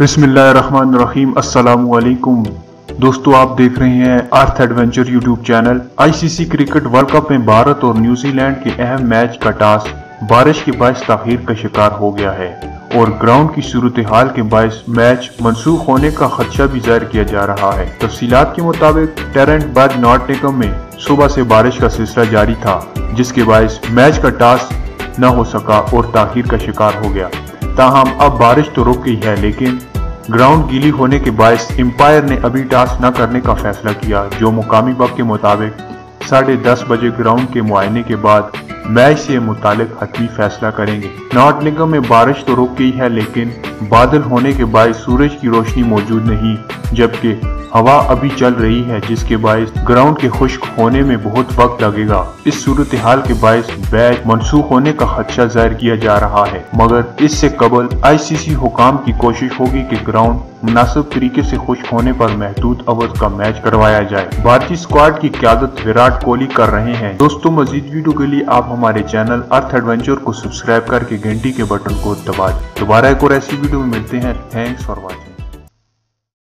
بسم اللہ الرحمن الرحیم۔ السلام علیکم۔ دوستو، آپ دیکھ رہے ہیں Earth adventure YouTube channel I C C cricket world cup میں بھارت اور نیوزی لینڈ کے اہم میچ کا ٹاس بارش کے باعث تاخیر کا شکار ہو گیا ہے اور گراؤنڈ کی صورتحال کے باعث میچ منسوخ ہونے کا خدشہ بھی ظاہر کیا جا رہا ہے۔ تفصیلات کے مطابق ٹیرنٹ بعد نارٹ نکم میں صبح سے بارش کا سلسلہ جاری تھا، جس کے باعث میچ کا ٹاس نہ ہو سکا اور تاخیر کا شکار ہو گیا۔ تاہم اب بارش تو رک گئی ہے، لیکن گراؤنڈ گیلی ہونے کے باعث امپائر نے ابھی ٹاس نہ کرنے کا فیصلہ کیا، جو مقامی وقت کے مطابق ساڑھے دس بجے گراؤنڈ کے معائنے کے بعد میچ سے متعلق حتمی فیصلہ کریں گے۔ نارٹ نگم میں بارش تو رک گئی ہے، لیکن بادل ہونے کے باعث سورج کی روشنی موجود نہیں، جبکہ ہوا ابھی چل رہی ہے، جس کے باعث گراؤنڈ کے خشک ہونے میں بہت وقت لگے گا۔ اس صورتحال کے باعث بیچ منسوخ ہونے کا خدشہ ظاہر کیا جا رہا ہے، مگر اس سے قبل آئی سی سی حکام کی کوشش ہوگی کہ گراؤنڈ مناسب طریقے سے خشک ہونے پر محدود اوز کا میچ کروایا جائے۔ بھارتی اسکواڈ کی قیادت وراٹ کوہلی کر رہے ہیں۔ دوستوں مزید ویڈیو کے لیے آپ ہم ہمارے چینل ارتھ ایڈونچر کو سبسکرائب کر کے گھنٹی کے بٹن کو دبا دیں۔ دوبارہ ایک اور ایسی ویڈیو میں ملتے ہیں۔ Thanks for watching